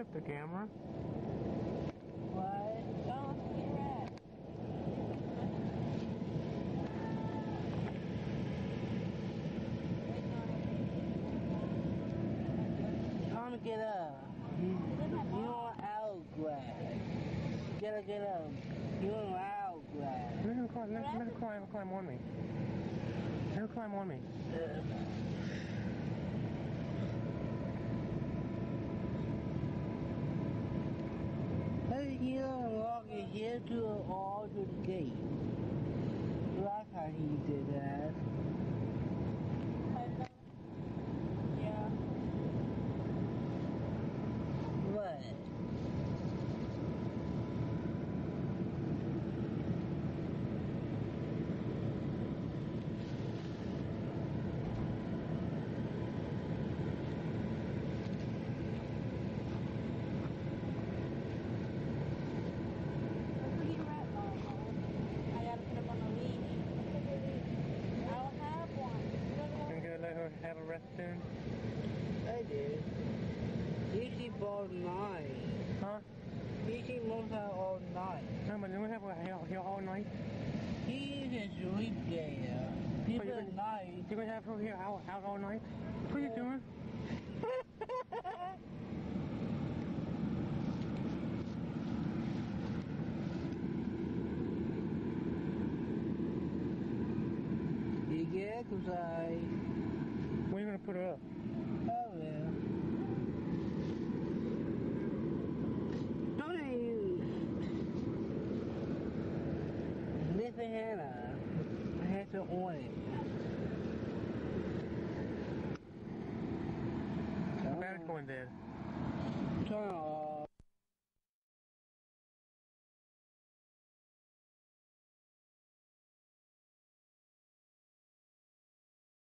bushes. The camera. What? Go, get your rat. Time to get up. You want hourglass. Get up, get up. You want hourglass. Let him climb, let, let him climb, climb on me. Let him climb on me. Hey, you don't walk in here to to the gate. Last time he did that. Yeah. What? Let's get a rat Donna. I gotta put him on the leash. I don't have one. You gonna let her have a rest soon? I did. Usually ball nine. Huh? Most out all night. No, but we have here, here all night. He is a weekday. People you at can- night. You gonna have her here out, out all night? What are you doing? You get cause I When are you gonna put her up? oh yeah. Don't you Listen Hannah has to on it. The battery's going dead.